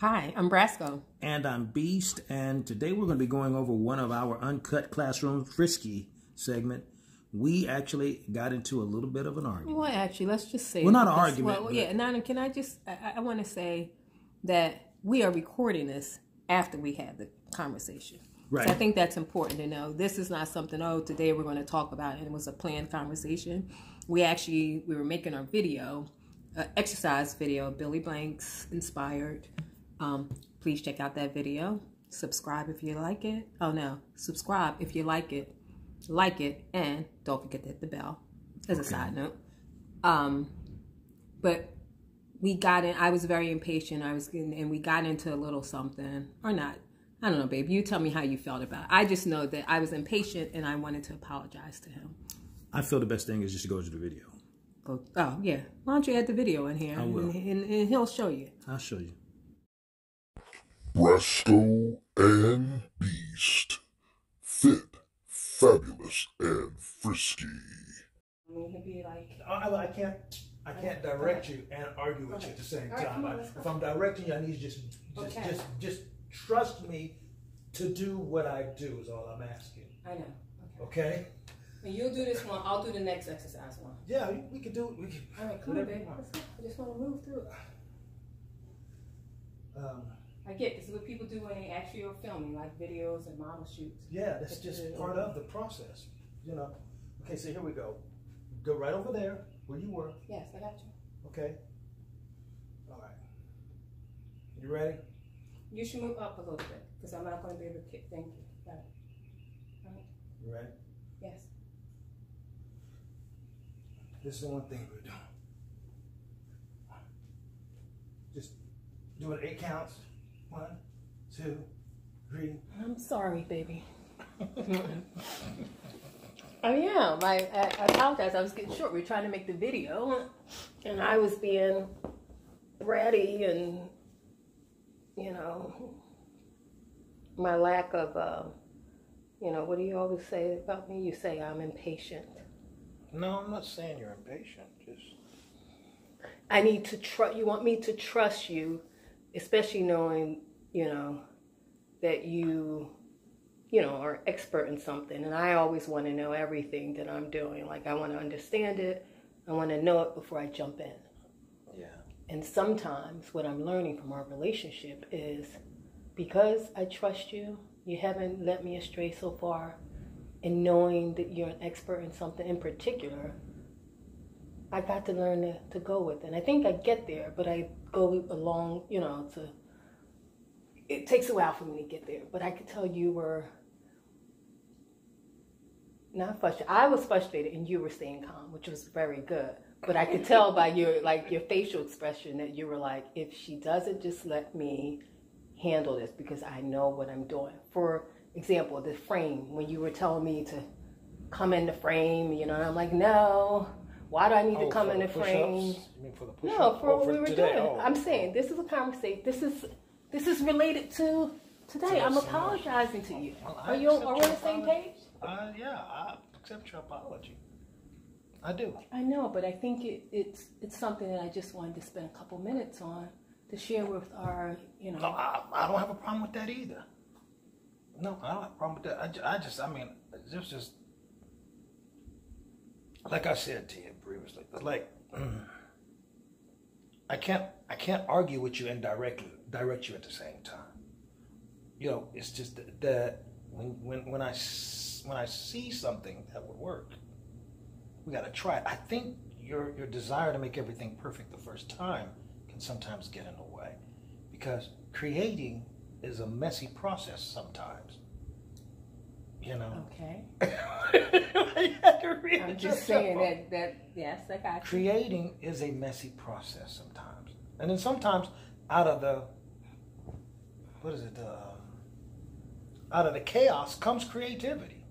Hi, I'm Brasco. And I'm Beast, and today we're going to be going over one of our Uncut Classroom Frisky segment. We actually got into a little bit of an argument. Well, actually, let's just say. Well, not an argument. Well, yeah, Nana, can I just, I, I want to say that we are recording this after we had the conversation. Right. So I think that's important to know. This is not something, oh, today we're going to talk about it. It was a planned conversation. We actually, we were making our video, uh, exercise video, Billy Blanks inspired um, please check out that video. Subscribe if you like it. Oh no, subscribe if you like it. Like it and don't forget to hit the bell. As a side note. Um, but we got in. I was very impatient. I was getting, and we got into a little something or not. I don't know, babe. You tell me how you felt about it. I just know that I was impatient and I wanted to apologize to him. I feel the best thing is just to go to the video. Go. Oh yeah. Why don't you add the video in here? I will. And, and, and he'll show you. I'll show you. Brasco and Beast. Fit, fabulous, and frisky. I, I can't. I can't direct you and argue with you at the same All right, time. come on, I- let's go. if I'm directing you, I need you just, just, Okay. just, just trust me to do what I do. Is all I'm asking. I know. Okay? And you'll do this one. I'll do the next exercise one. Yeah, we, we can do. We can. All right, come on, whatever babe. you want. Let's go. I just want to move through it. Um, I get this is what people do when they actually are filming, like videos and model shoots. Yeah, that's just part of the process. You know. Okay, so here we go. Go right over there where you were. Yes, I got you. Okay. All right. You ready? You should move up a little bit because I'm not going to be able to kick. Thank you. Got it. You ready? Yes. This is the one thing we're doing. Just do it eight counts. One, two, three. I'm sorry, baby. I am. I, I, I apologize. I was getting short. We were trying to make the video, and I was being ready, and you know, my lack of, uh, you know, what do you always say about me? You say I'm impatient. No, I'm not saying you're impatient. Just I need to trust. You want me to trust you, especially knowing, you know, that you, you know, are expert in something. And I always want to know everything that I'm doing. Like I want to understand it. I want to know it before I jump in. yeah. And sometimes what I'm learning from our relationship is because I trust you, you haven't let me astray so far, and knowing that you're an expert in something in particular, I got to learn to, to go with it. And I think I get there, but I go along, you know, to. It takes a while for me to get there, but I could tell you were not frustrated. I was frustrated, and you were staying calm, which was very good. But I could tell by your like your facial expression that you were like, if she doesn't just let me handle this because I know what I'm doing. For example, the frame when you were telling me to come in the frame, you know, I'm like, no. Why do I need Oh, to come in the push-ups? frame? You mean for the? No, for Oh, what we were today? doing. Oh, I'm saying this is a conversation. This is this is related to today. I'm Yes, apologizing to you. Well, Are you are we on the same page? Uh, yeah, I accept your apology. I do. I know, but I think it, it's it's something that I just wanted to spend a couple minutes on to share with our, you know. No, I, I don't have a problem with that either. No, I don't have a problem with that. I, I just, I mean, it's just, just like I said to you previously, but like, I can't, I can't argue with you and direct, direct you at the same time. You know, it's just that, that when, when, when I, when I see something that would work, we got to try it. I think your, your desire to make everything perfect the first time can sometimes get in the way because creating is a messy process sometimes. You know? Okay. You have to read I'm just saying that that yes, I got you. creating is a messy process sometimes, and then sometimes out of the what is it? The, um, out of the chaos comes creativity.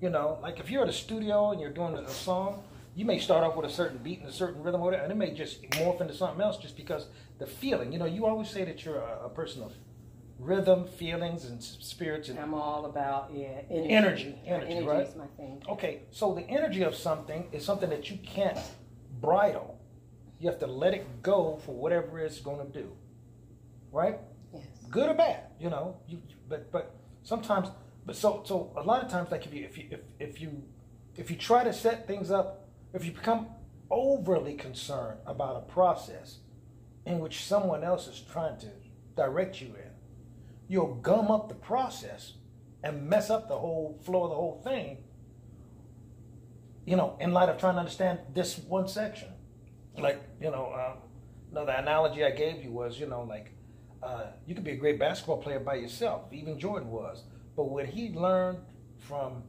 You know, like if you're at a studio and you're doing a song, you may start off with a certain beat and a certain rhythm, or whatever, and it may just morph into something else just because the feeling. You know, you always say that you're a, a person of rhythm, feelings, and spirits, and I'm all about yeah energy. Energy, energy, energy right? is my thing. Okay, so the energy of something is something that you can't bridle. You have to let it go for whatever it's going to do. right? Yes. Good or bad, you know. You, but but sometimes, but so so a lot of times, like if you if you if, if you if you try to set things up, if you become overly concerned about a process in which someone else is trying to direct you in, you'll gum up the process and mess up the whole flow of the whole thing. You know, in light of trying to understand this one section, like you know, um, no, the analogy I gave you was, you know, like uh, you could be a great basketball player by yourself. Even Jordan was, but when he learned from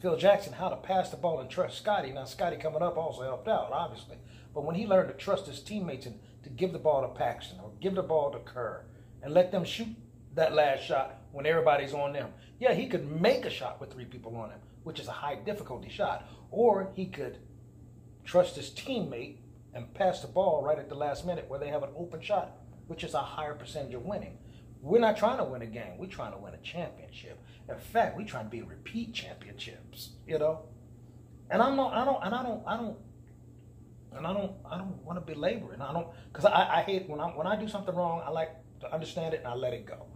Phil Jackson how to pass the ball and trust Scottie. Now Scottie coming up also helped out, obviously. But when he learned to trust his teammates and to give the ball to Paxson or give the ball to Kerr and let them shoot that last shot when everybody's on them. Yeah, he could make a shot with three people on him, which is a high difficulty shot. Or he could trust his teammate and pass the ball right at the last minute where they have an open shot, which is a higher percentage of winning. We're not trying to win a game. We're trying to win a championship. In fact, we're trying to be repeat championships. You know, and I'm not. I don't. And I don't. I don't. And I don't. I don't want to belabor it. I don't because I, I hate when I when I do something wrong. I like to understand it and I let it go.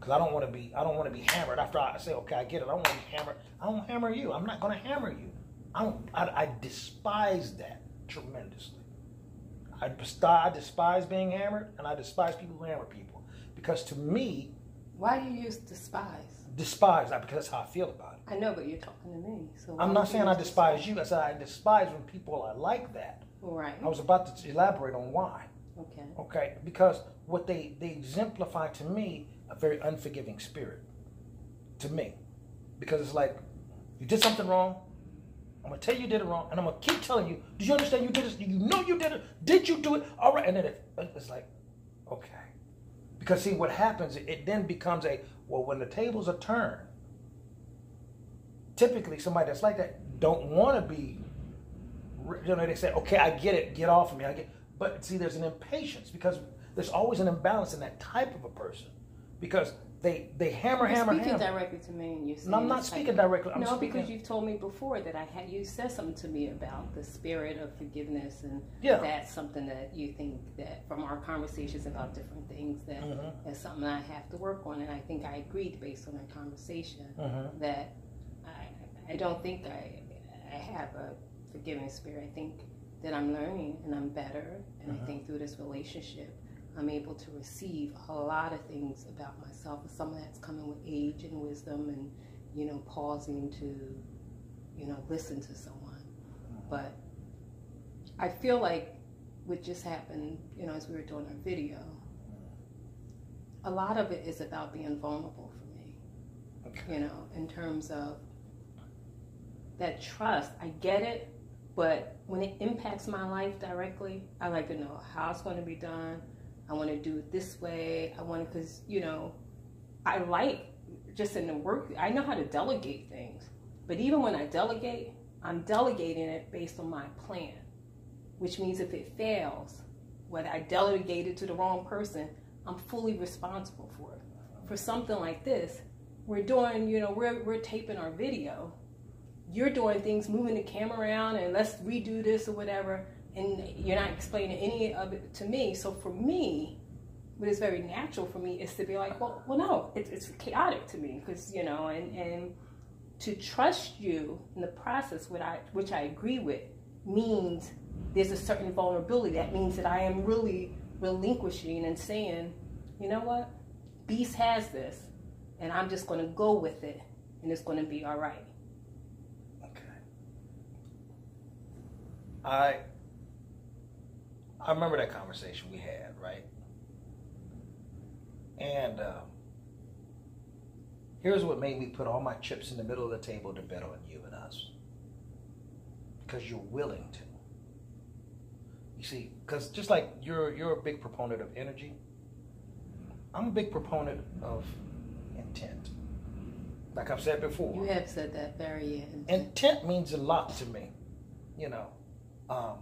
Because I don't want to be. I don't want to be hammered after I say, okay, I get it. I don't want to be hammered. I don't hammer you. I'm not going to hammer you. I don't. I, I despise that tremendously. I despise, I despise being hammered, and I despise people who hammer people. Because to me, Why do you use despise? despise that because that's how I feel about it. I know, but you're talking to me. So I'm not saying I use despise you. I said I despise when people are like that. Right. I was about to elaborate on why. Okay. Okay, because what they they exemplify to me a very unforgiving spirit. To me, because it's like you did something wrong. I'm gonna tell you you did it wrong, and I'm gonna keep telling you. Do you understand you did it? You know you did it. Did you do it? All right, and then it, it's like, okay, because see what happens. It then becomes a well when the tables are turned. Typically, somebody that's like that don't want to be. You know, they say, okay, I get it. Get off of me. I get. But see, there's an impatience because there's always an imbalance in that type of a person because they they hammer, You're hammer, speaking hammer. directly to me, and you. No, I'm not speaking directly. I'm no, speaking, because you've told me before that I had you said something to me about the spirit of forgiveness, and Yeah. that's something that you think that from our conversations about different things that Mhm. that's something I have to work on, and I think I agreed based on our conversation Mhm. that I I don't think I I have a forgiving spirit. I think that I'm learning and I'm better, and Mm-hmm. I think through this relationship. I'm able to receive a lot of things about myself. and Some of that's coming with age and wisdom, and you know, pausing to, you know, listen to someone. Mm-hmm. But I feel like what just happened, you know, as we were doing our video, mm-hmm. a lot of it is about being vulnerable for me. Okay. You know, in terms of that trust. I get it, but when it impacts my life directly, I like to know how it's going to be done. I want to do it this way. I want to, because, you know, I like just in the work, I know how to delegate things. But even when I delegate, I'm delegating it based on my plan, which means if it fails, whether I delegated it to the wrong person, I'm fully responsible for it. For something like this, we're doing, you know, we're, we're taping our video. You're doing things, moving the camera around, and let's redo this or whatever, and you're not explaining any of it to me. So for me, what is very natural for me is to be like, well, well, no, it's, it's chaotic to me because you know, and and to trust you in the process, which I which I agree with, means there's a certain vulnerability. That means that I am really relinquishing and saying, you know what, Beast has this, and I'm just going to go with it, and it's going to be all right. Okay. I I remember that conversation we had, right? And um, here's what made me put all my chips in the middle of the table to bet on you and us. Because you're willing to. You see, because just like you're you're a big proponent of energy, I'm a big proponent of intent. Like I've said before. You have said that very end. intent means a lot to me you know um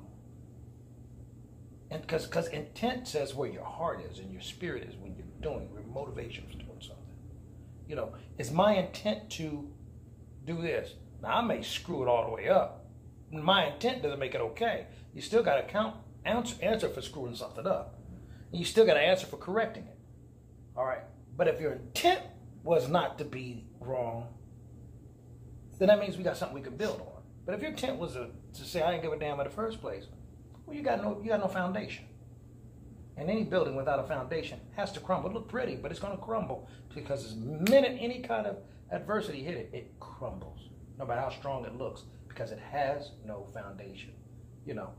and because because intent says where your heart is and your spirit is when you're doing your motivation for doing something. You know it's my intent to do this? Now i may screw it all the way up. My intent doesn't make it okay. You still got to count answer, answer for screwing something up. And you still got to answer for correcting it. All right. But if your intent was not to be wrong, then that means we got something we can build on. But if your intent was to, to say I didn't give a damn in the first place, well, you got no you got no foundation. And any building without a foundation has to crumble. It'll look pretty, but it's going to crumble because the minute any kind of adversity hit it, it crumbles, no matter how strong it looks, because it has no foundation. You know,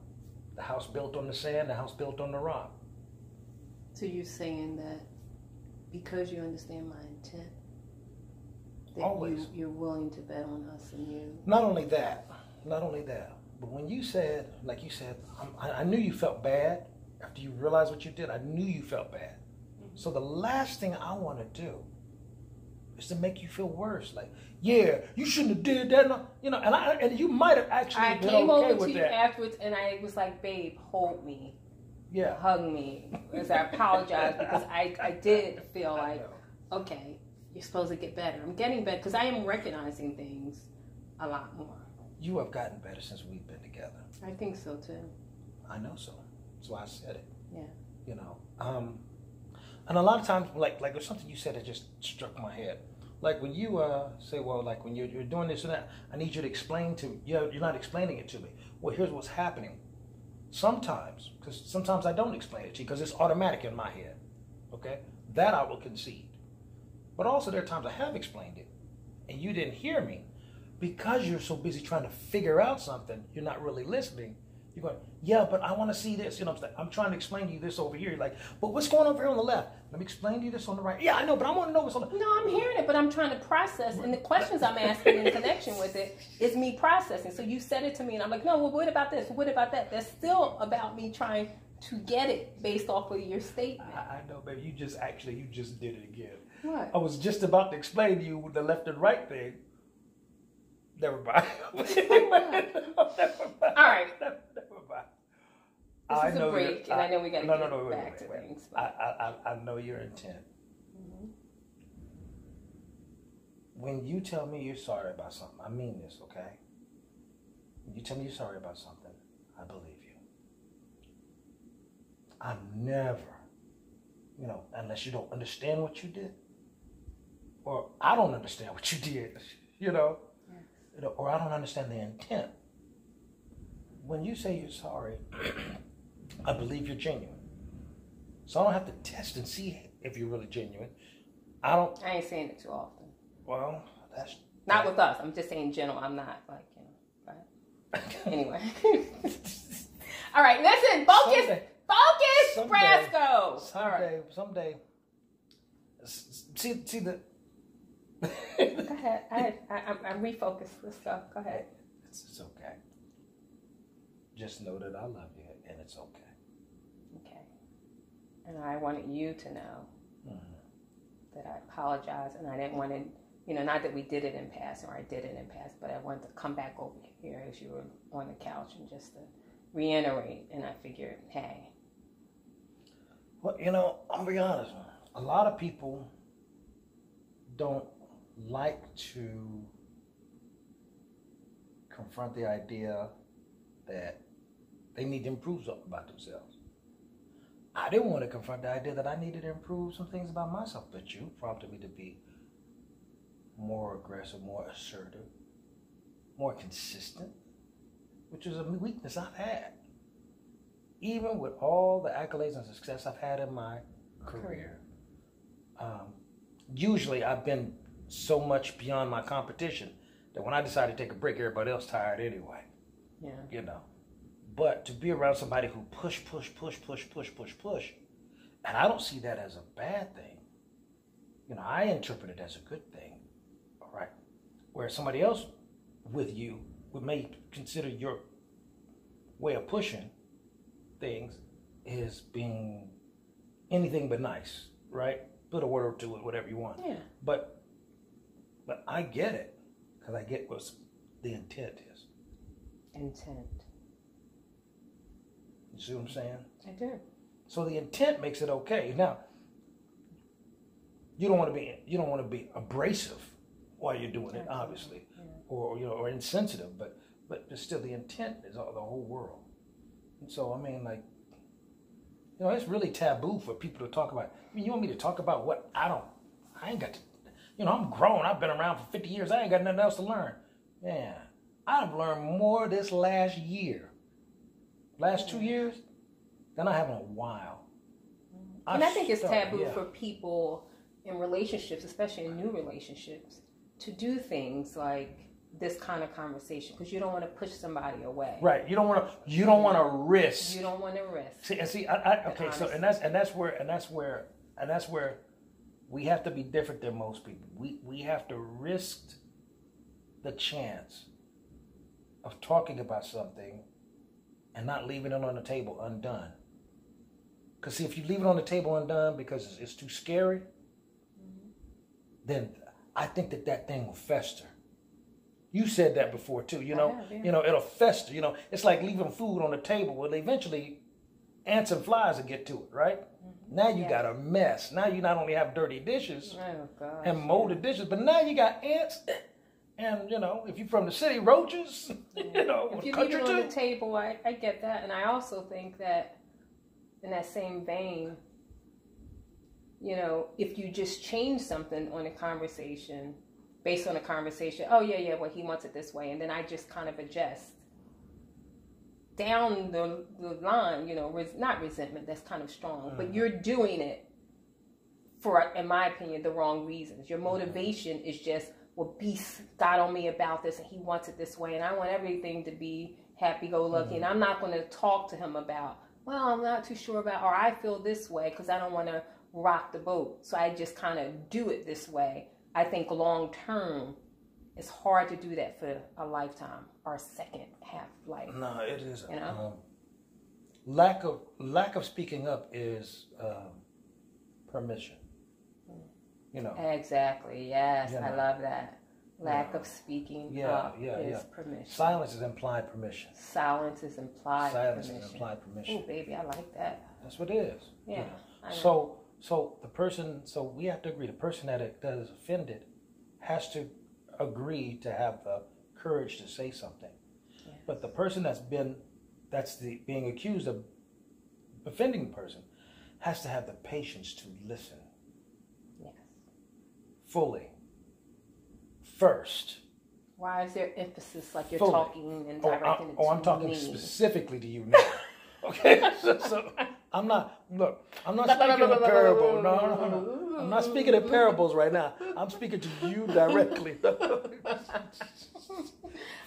the house built on the sand, the house built on the rock. So you're saying that because you understand my intent, that Always. You, you're willing to bet on us and you. Not only that, not only that, but when you said, like you said, I, I knew you felt bad after you realized what you did. I knew you felt bad. Mm-hmm. So the last thing I want to do is to make you feel worse. Like, yeah, you shouldn't have did that. No, You know, and I and you might have actually I been came okay over to you that. afterwards and I was like, babe, hold me, yeah. hug me, as I apologize because I, I did feel like, okay, you're supposed to get better. I'm getting better because I am recognizing things a lot more. You have gotten better since we've been together. I think so too. I know so. That's why I said it. Yeah. You know. Um, and a lot of times, like like there's something you said that just struck my head. Like when you uh, say, well, like when you're, you're doing this and that, I need you to explain to me. You're, you're not explaining it to me. Well, here's what's happening. Sometimes, because sometimes I don't explain it to you because it's automatic in my head. Okay? That I will concede. But also there are times I have explained it and you didn't hear me because you're so busy trying to figure out something, you're not really listening. You're going, yeah, but I want to see this. You know, what I'm saying? I'm trying to explain to you this over here. You're like, but what's going on over here on the left? Let me explain to you this on the right. Yeah, I know, but I want to know what's on the. No, I'm hearing it, but I'm trying to process, and the questions I'm asking in connection with it is me processing. So you said it to me, and I'm like, no, well, what about this? What about that? That's still about me trying to get it based off of your statement. I, I know, baby. You just actually, you just did it again. What? I was just about to explain to you the left and right thing. Never mind. Never mind. All right. Never, never mind. This I is a know break, your- and I know we gotta no, get no, no, wait, back wait, to things, I, but- I, I, I know your intent. Mm-hmm. When you tell me you're sorry about something, I mean this, okay? When you tell me you're sorry about something, I believe you. I'm never, you know, unless you don't understand what you did, or I don't understand what you did, you know, or I don't understand the intent. When you say you're sorry, I believe you're genuine. So I don't have to test and see if you're really genuine. I don't. I ain't saying it too often. Well, that's Not with us. I'm just saying in general. I'm not like you know. But anyway. All right, listen. Focus. Someday- Focus, someday- Brasco. All someday, right. someday. See, see the. Go ahead. I, I, I'm, I'm refocused. Let's go. Go ahead. It's, it's okay. Just know that I love you, and it's okay. Okay. And I wanted you to know mm-hmm. that I apologize, and I didn't want to, you know, not that we did it in past or I did it in past, but I wanted to come back over here as you were on the couch and just to reiterate. And I figured, hey, Well, you know, I'm gonna be honest. A lot of people don't like to confront the idea that they need to improve something about themselves. I didn't want to confront the idea that I needed to improve some things about myself, but you prompted me to be more aggressive, more assertive, more consistent, which is a weakness I've had even with all the accolades and success I've had in my career, um, usually I've been so much beyond my competition that when I decide to take a break, everybody else tired anyway. yeah, You know. But to be around somebody who push, push, push, push, push, push, push, and I don't see that as a bad thing. You know, I interpret it as a good thing. All right. Where somebody else with you would may consider your way of pushing things is being anything but nice, right? Put a word to it, whatever you want. yeah. But but I get it because I get what the intent is. Intent. You see what I'm saying? I do. So the intent makes it okay. Now you don't want to be you don't want to be abrasive while you're doing it, obviously, or you know, or insensitive. But but still, the intent is all, the whole world. And so I mean, like, you know, it's really taboo for people to talk about I mean, you want me to talk about what I don't? I ain't got to. You know, I'm grown. I've been around for 50 years. I ain't got nothing else to learn. Man, I've learned more this last year, last two years, than I have in a while. and I think it's taboo yeah. for people in relationships, especially in new relationships, to do things like this kind of conversation because you don't want to push somebody away. Right. You don't want to. You don't want to risk. You don't want to risk. See, and see, I, I, okay, so and that's and that's where and that's where and that's where we have to be different than most people. We we have to risk the chance of talking about something and not leaving it on the table undone. Because see, if you leave it on the table undone because it's, it's too scary, mm-hmm. then I think that that thing will fester. You said that before too. You know, have, yeah. you know, it'll fester. You know, it's like leaving food on the table. Well, eventually, ants and flies will get to it, right? Mm-hmm. Now you Yeah. got a mess. Now you not only have dirty dishes Oh and molded dishes, but now you got ants. And you know, if you're from the city, roaches. you know, if you leave country it on too. the table, I, I get that, and I also think that in that same vein, you know, if you just change something on a conversation based on a conversation, oh yeah, yeah, well he wants it this way, and then I just kind of adjust down the, the line, you know, res, not resentment, that's kind of strong, but mm-hmm. you're doing it for, in my opinion, the wrong reasons. Your mm-hmm. motivation is just, well, Beast got on me about this and he wants it this way, and I want everything to be happy go lucky, mm-hmm. and I'm not going to talk to him about, well, I'm not too sure about, or I feel this way because I don't want to rock the boat. So I just kind of do it this way. I think long term, it's hard to do that for a lifetime or a second half life. No, it isn't. You know? Um, lack of lack of speaking up is um, permission. You know. Exactly. Yes, You I love that. Lack of speaking Yeah, up yeah, is yeah. permission. Silence is implied permission. Silence is implied Silence permission. is implied permission. Oh, baby, I like that. That's what it is. Yeah. know. Know. So so the person so we have to agree the person that that is offended has to agree to have the courage to say something. But the person that's been that's the being accused of offending the person has to have the patience to listen Yes. fully first. Why is there emphasis like you're Fully. talking and Oh, directing I, it oh, I'm talking me? specifically to you now. Okay, so, so I'm not. Look, I'm not speaking in parable. No, no, no. I'm not speaking in parables right now. I'm speaking to you directly.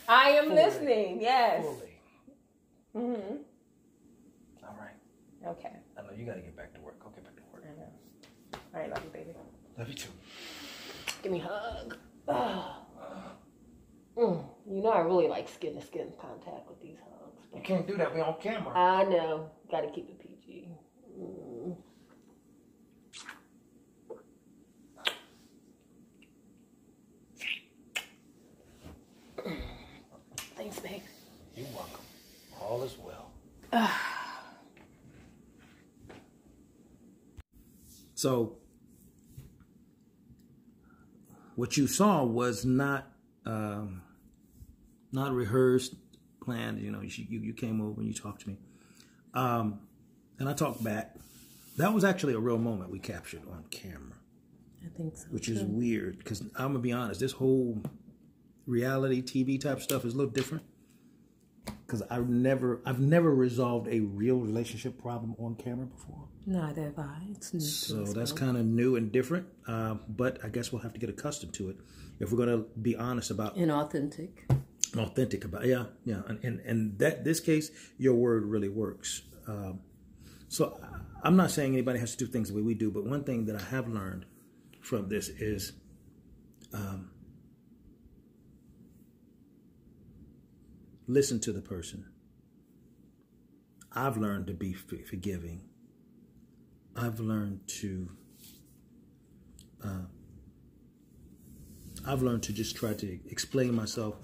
I am Fully. listening. Yes. Fully. hmm All right. Okay. I know you got to get back to work. Go get back to work. I know. All right, love you, baby. Love you too. Give me a hug. Mm, you know I really like skin to skin contact with these hugs. You can't do that. We're on camera. I know. Got to keep it PG. Mm. Thanks, babe. You're welcome. All is well. So, what you saw was not um, not rehearsed, planned. You know, you, you came over and you talked to me, um, and I talked back. That was actually a real moment we captured on camera, I think so. which is weird because I'm gonna be honest. This whole reality TV type stuff is a little different because I've never I've never resolved a real relationship problem on camera before. Neither have I. It's new So that's kind of new and different, uh, but I guess we'll have to get accustomed to it if we're going to be honest about inauthentic. authentic about yeah yeah and and, and that this case your word really works. Um, so I'm not saying anybody has to do things the way we do, but one thing that I have learned from this is um, listen to the person. I've learned to be forgiving. I've learned to. Uh, I've learned to just try to explain myself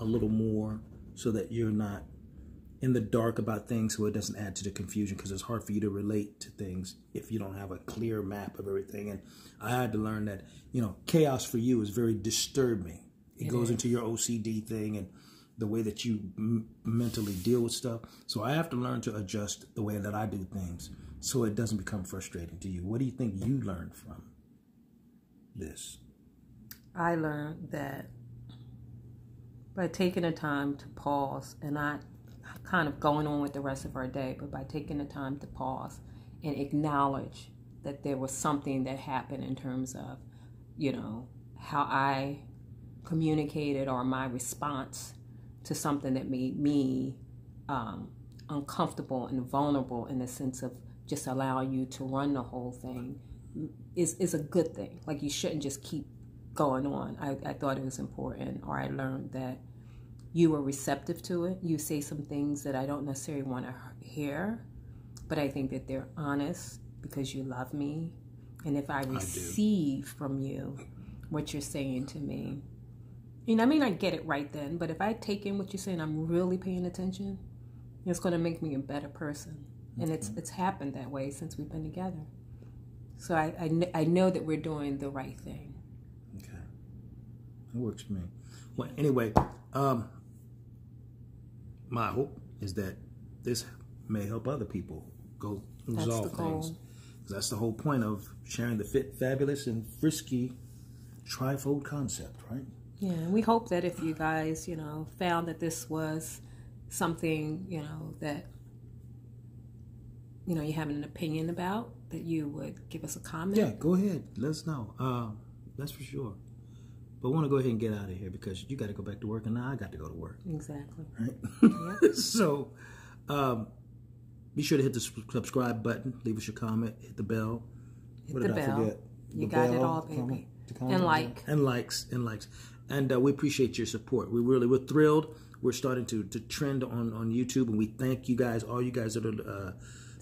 a little more so that you're not in the dark about things so it doesn't add to the confusion because it's hard for you to relate to things if you don't have a clear map of everything and i had to learn that you know chaos for you is very disturbing it, goes into your ocd thing and the way that you m- mentally deal with stuff so i have to learn to adjust the way that i do things so it doesn't become frustrating to you? What do you think you learned from this? I learned that by taking the time to pause and not kind of going on with the rest of our day, but by taking the time to pause and acknowledge that there was something that happened in terms of, you know, how I communicated or my response to something that made me um, uncomfortable and vulnerable in the sense of just allowing you to run the whole thing is is a good thing. Like you shouldn't just keep going on. I, I thought it was important, or I learned that you were receptive to it. You say some things that I don't necessarily want to hear, but I think that they're honest because you love me. And if I receive I from you what you're saying to me, know, I mean, I get it right then, but if I take in what you're saying, I'm really paying attention, it's going to make me a better person. And it's it's happened that way since we've been together. So I, I, I know that we're doing the right thing. Okay. That works for me. Well, anyway, um, my hope is that this may help other people go resolve things. That's the whole point of sharing the fit, fabulous, and frisky trifold concept, right? Yeah, we hope that if you guys, you know, found that this was something, you know, that you know you have an opinion about, that you would give us a comment. Yeah, go ahead. Let us know. Uh, that's for sure. But I want to go ahead and get out of here because you got to go back to work, and now I got to go to work. Exactly. Right. Yep. so, um, be sure to hit the subscribe button, leave us your comment, hit the bell. Hit what the did bell. I forget? You the got bell, it all, baby. Comment, comment, and like. And likes, and likes. And uh, we appreciate your support. We really, we're thrilled. We're starting to, to trend on, on YouTube, and we thank you guys, all you guys that are uh,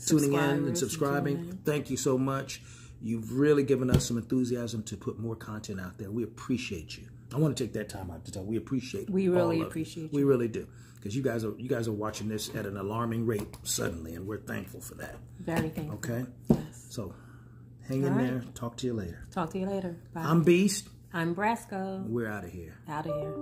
tuning in and subscribing. In. Thank you so much. You've really given us some enthusiasm to put more content out there. We appreciate you. I want to take that time out to tell we appreciate. We really appreciate. You. We really do because you guys are you guys are watching this at an alarming rate suddenly, and we're thankful for that. Very thankful. Okay. Yes. So, hang All in right. there. Talk to you later. Talk to you later. Bye. I'm Beast. I'm Brasco. We're out of here. Out of here.